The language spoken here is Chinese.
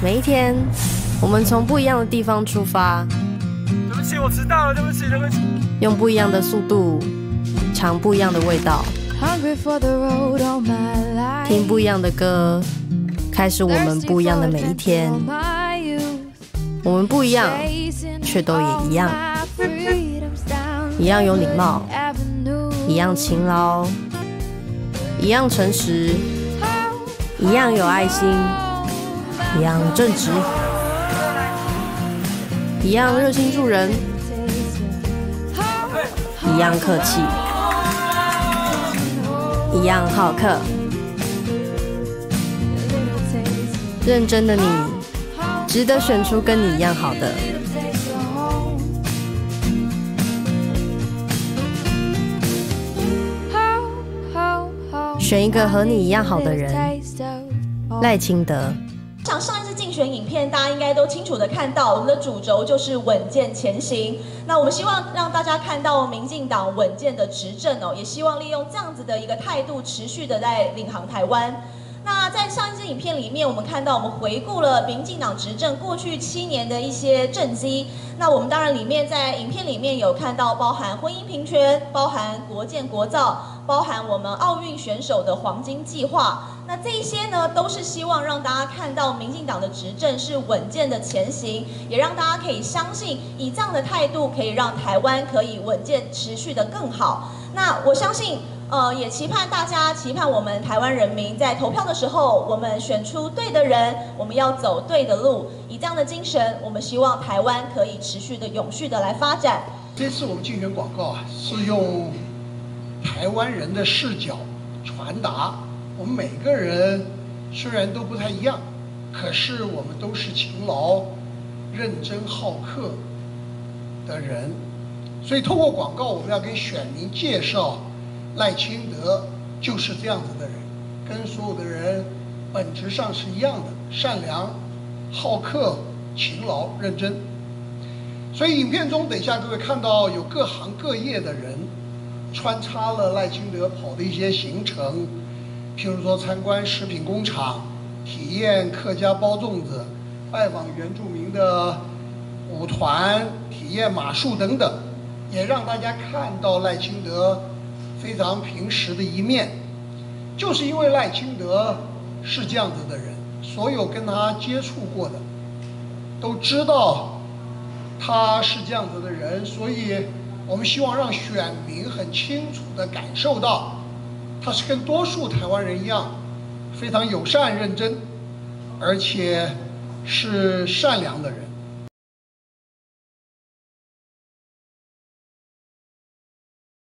每一天，我们从不一样的地方出发，对不起，我迟到了，对不起，对不起。用不一样的速度，尝不一样的味道.听不一样的歌，开始我们不一样的每一天。我们不一样，却都也一样，一样有礼貌，一样勤劳，一样诚实，一样有爱心，一样正直，一样热心助人，一样客气，一样好客。认真的你，值得选出跟你一样好的。选一个和你一样好的人，赖清德。想上一次竞选影片，大家应该都清楚的看到，我们的主轴就是稳健前行。那我们希望让大家看到民进党稳健的执政哦，也希望利用这样子的一个态度，持续的在领航台湾。那在上一支影片里面，我们看到我们回顾了民进党执政过去七年的一些政绩。那我们当然里面在影片里面有看到包含婚姻平权，包含国建国造，包含我们奥运选手的黄金计划。那这些呢，都是希望让大家看到民进党的执政是稳健的前行，也让大家可以相信，以这样的态度可以让台湾可以稳健持续的更好。那我相信。呃，也期盼大家，期盼我们台湾人民在投票的时候，我们选出对的人，我们要走对的路。以这样的精神，我们希望台湾可以持续的、永续的来发展。这次我们竞选广告啊，是用台湾人的视角传达，我们每个人虽然都不太一样，可是我们都是勤劳、认真好客的人。所以，通过广告，我们要给选民介绍。赖清德就是这样子的人，跟所有的人本质上是一样的，善良、好客、勤劳、认真。所以影片中，等一下各位看到有各行各业的人穿插了赖清德跑的一些行程，譬如说参观食品工厂、体验客家包粽子、拜访原住民的舞团、体验马术等等，也让大家看到赖清德。非常平实的一面，就是因为赖清德是这样子的人，所有跟他接触过的都知道他是这样子的人，所以我们希望让选民很清楚的感受到，他是跟多数台湾人一样，非常友善、认真，而且是善良的人。